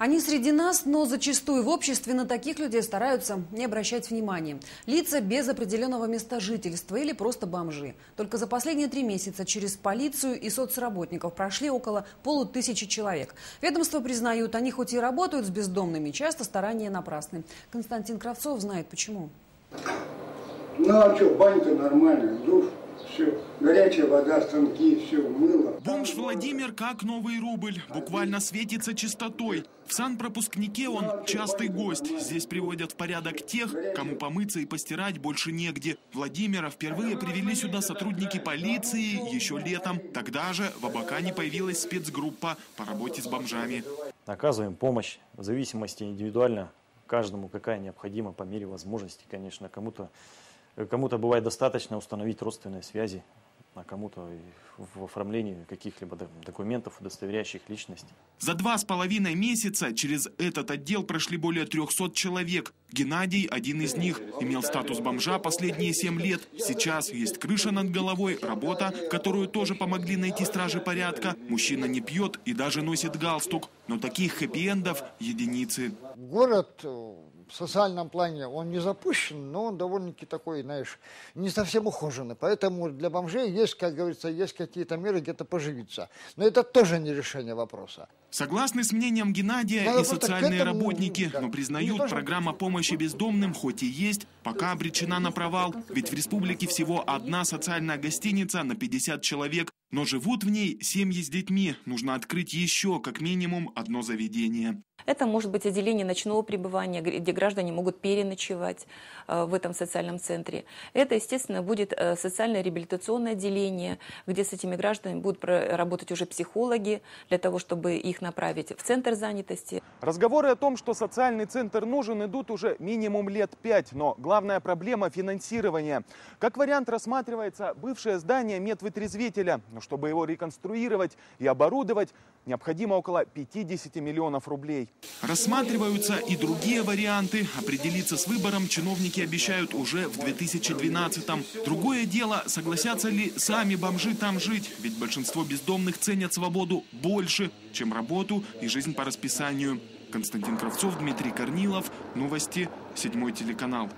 Они среди нас, но зачастую в обществе на таких людей стараются не обращать внимания. Лица без определенного места жительства или просто бомжи. Только за последние три месяца через полицию и соцработников прошли около полутысячи человек. Ведомства признают, они хоть и работают с бездомными, часто старания напрасны. Константин Кравцов знает почему. Ну а что, банька нормальная, душ, все. Горячая вода, станки, все, мыло. Бомж Владимир как новый рубль, буквально светится чистотой. В санпропускнике он частый гость. Здесь приводят в порядок тех, кому помыться и постирать больше негде. Владимира впервые привели сюда сотрудники полиции еще летом. Тогда же в Абакане появилась спецгруппа по работе с бомжами. Оказываем помощь в зависимости индивидуально каждому какая необходима по мере возможности, конечно, кому-то Кому-то бывает достаточно установить родственные связи, а кому-то в оформлении каких-либо документов, удостоверяющих личность. За два с половиной месяца через этот отдел прошли более 300 человек. Геннадий, один из них, имел статус бомжа последние семь лет. Сейчас есть крыша над головой, работа, которую тоже помогли найти стражи порядка. Мужчина не пьет и даже носит галстук. Но таких хэппи-эндов единицы. Город в социальном плане он не запущен, но он довольно-таки такой, знаешь, не совсем ухоженный. Поэтому для бомжей есть, как говорится, есть какие-то меры где-то поживиться. Но это тоже не решение вопроса. Согласны с мнением Геннадия Надо и социальные этому, работники, да. но признают, программа помощи бездомным хоть и есть, пока обречена на провал. Ведь в республике всего одна социальная гостиница на 50 человек, но живут в ней семьи с детьми. Нужно открыть еще как минимум одно заведение. Это может быть отделение ночного пребывания, где граждане могут переночевать э, в этом социальном центре. Это, естественно, будет э, социальное реабилитационное отделение, где с этими гражданами будут работать уже психологи, для того, чтобы их направить в центр занятости. Разговоры о том, что социальный центр нужен, идут уже минимум лет пять, но главная проблема – финансирования. Как вариант рассматривается бывшее здание медвытрезвителя. Но чтобы его реконструировать и оборудовать, необходимо около 50 миллионов рублей. Рассматриваются и другие варианты. Определиться с выбором чиновники обещают уже в 2012-м. Другое дело, согласятся ли сами бомжи там жить, ведь большинство бездомных ценят свободу больше, чем работу и жизнь по расписанию. Константин Кравцов, Дмитрий Корнилов. Новости. Седьмой телеканал.